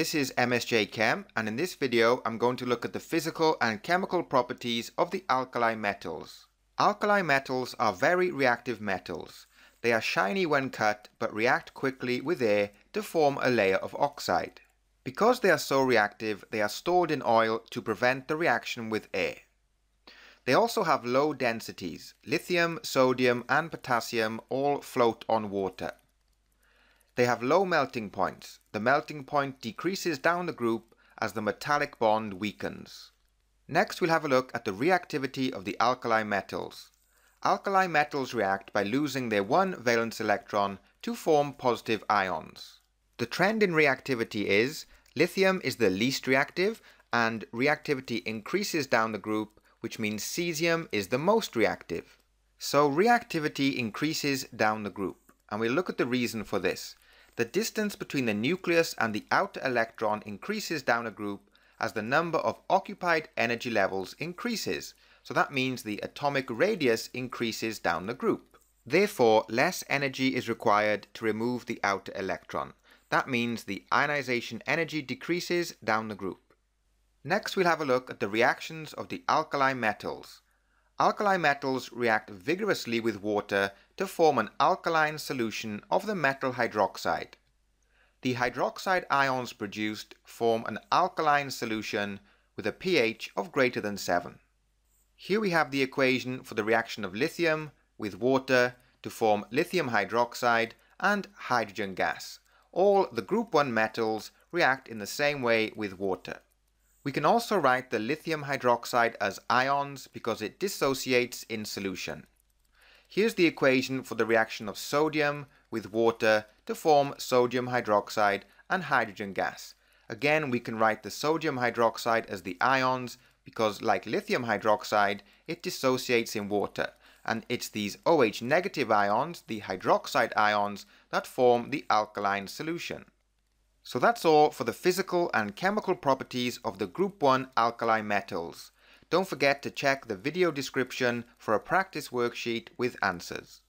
This is MSJ Chem and in this video I'm going to look at the physical and chemical properties of the alkali metals. Alkali metals are very reactive metals. They are shiny when cut but react quickly with air to form a layer of oxide. Because they are so reactive, they are stored in oil to prevent the reaction with air. They also have low densities. Lithium, sodium and potassium all float on water. They have low melting points. The melting point decreases down the group as the metallic bond weakens. Next we'll have a look at the reactivity of the alkali metals. Alkali metals react by losing their one valence electron to form positive ions. The trend in reactivity is lithium is the least reactive and reactivity increases down the group which means cesium is the most reactive. So reactivity increases down the group and we'll look at the reason for this. The distance between the nucleus and the outer electron increases down a group as the number of occupied energy levels increases. So that means the atomic radius increases down the group. Therefore, less energy is required to remove the outer electron. That means the ionization energy decreases down the group. Next we'll have a look at the reactions of the alkali metals. Alkali metals react vigorously with water to form an alkaline solution of the metal hydroxide. The hydroxide ions produced form an alkaline solution with a pH of greater than 7. Here we have the equation for the reaction of lithium with water to form lithium hydroxide and hydrogen gas. All the group 1 metals react in the same way with water. We can also write the lithium hydroxide as ions because it dissociates in solution. Here's the equation for the reaction of sodium with water to form sodium hydroxide and hydrogen gas. Again, we can write the sodium hydroxide as the ions because like lithium hydroxide, it dissociates in water. And it's these OH negative ions, the hydroxide ions, that form the alkaline solution. So that's all for the physical and chemical properties of the group 1 alkali metals. Don't forget to check the video description for a practice worksheet with answers.